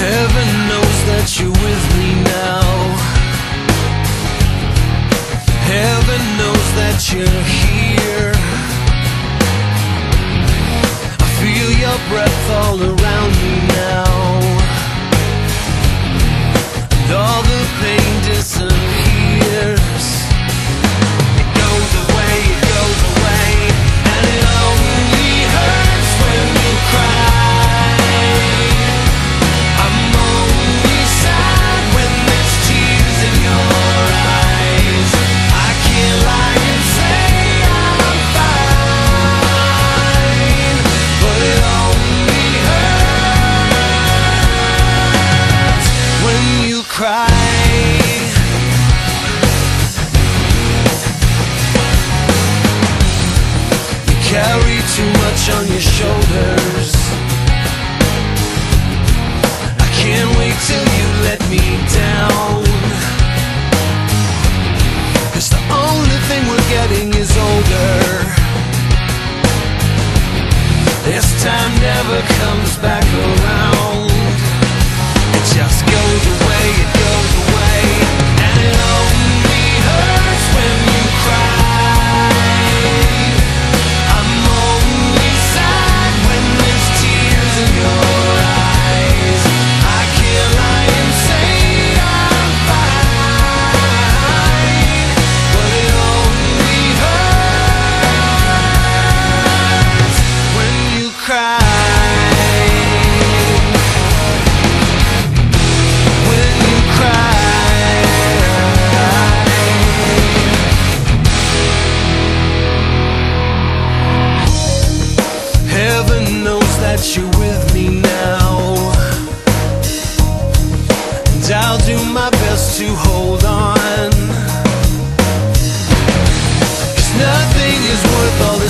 Heaven knows that you're with me now. Heaven knows that you're here. Cry. You carry too much on your shoulders. I can't wait till you let me down. Cause the only thing we're getting is older. This time never comes back around. Just goes away.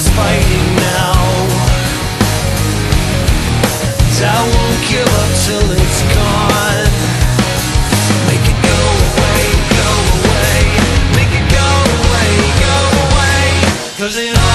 All fighting now. And I won't give up till it's gone. Make it go away, go away. Make it go away, go it